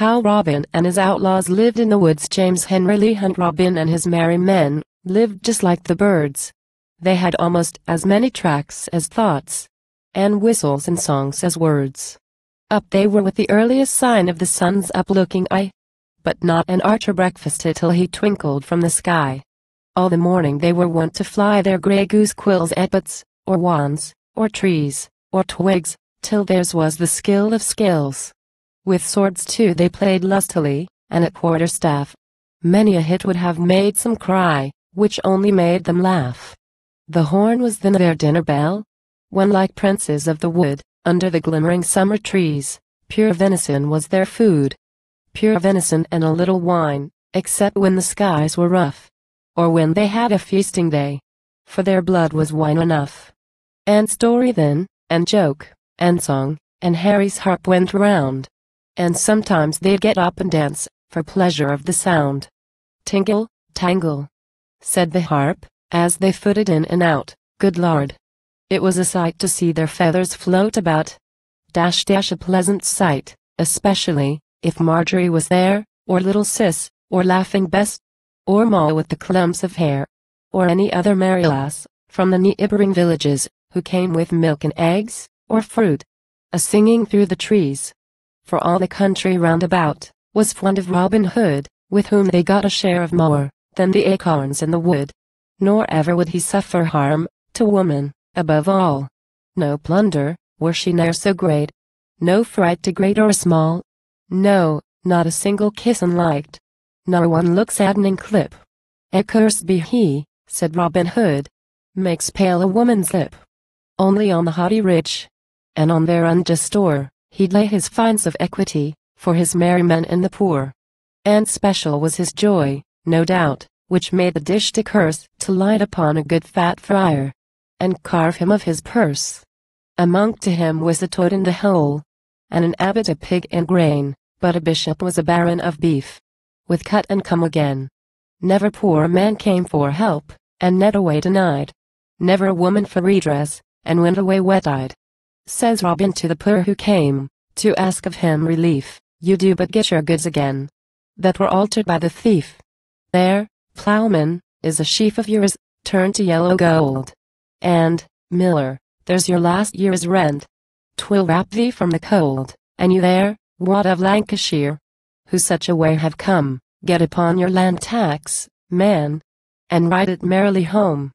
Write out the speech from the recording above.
How Robin and his outlaws lived in the woods James Henry Leigh Hunt Robin and his merry men, lived just like the birds. They had almost as many tracks as thoughts, and whistles and songs as words. Up they were with the earliest sign of the sun's up-looking eye. But not an archer breakfasted till he twinkled from the sky. All the morning they were wont to fly their grey goose quills at butts, or wands, or trees, or twigs, till theirs was the skill of skills. With swords too they played lustily, and at quarterstaff. Many a hit would have made some cry, which only made them laugh. The horn was then their dinner bell, when like princes of the wood, under the glimmering summer trees, pure venison was their food. Pure venison and a little wine, except when the skies were rough, or when they had a feasting day. For their blood was wine enough. And story then, and joke, and song, and Harry's harp went round. And sometimes they'd get up and dance, for pleasure of the sound. Tingle, tangle, said the harp, as they footed in and out, good lord. It was a sight to see their feathers float about. Dash dash a pleasant sight, especially, if Marjorie was there, or little Sis, or Laughing Bess, or Moll with the clumps of hair, or any other merry lass, from the neighboring villages, who came with milk and eggs, or fruit, a singing through the trees. For all the country round about, was fond of Robin Hood, with whom they got a share of more, than the acorns in the wood. Nor ever would he suffer harm, to woman. Above all, no plunder, were she ne'er so great. No fright to great or small. No, not a single kiss unliked. Nor one look saddening clip. Accursed be he, said Robin Hood. Makes pale a woman's lip. Only on the haughty rich, and on their unjust store, he'd lay his fines of equity, for his merry men and the poor. And special was his joy, no doubt, which made the dish to curse to light upon a good fat friar and carve him of his purse. A monk to him was a toad in the hole, and an abbot a pig and grain, but a bishop was a baron of beef. With cut and come again. Never poor man came for help, and net away denied. Never a woman for redress, and went away wet-eyed. Says Robin to the poor who came, to ask of him relief, you do but get your goods again. That were altered by the thief. There, plowman, is a sheaf of yours, turned to yellow gold. And, Miller, there's your last year's rent. Twill wrap thee from the cold, and you there, Wat of Lancashire, who such a way have come, get upon your land tax, man, and ride it merrily home.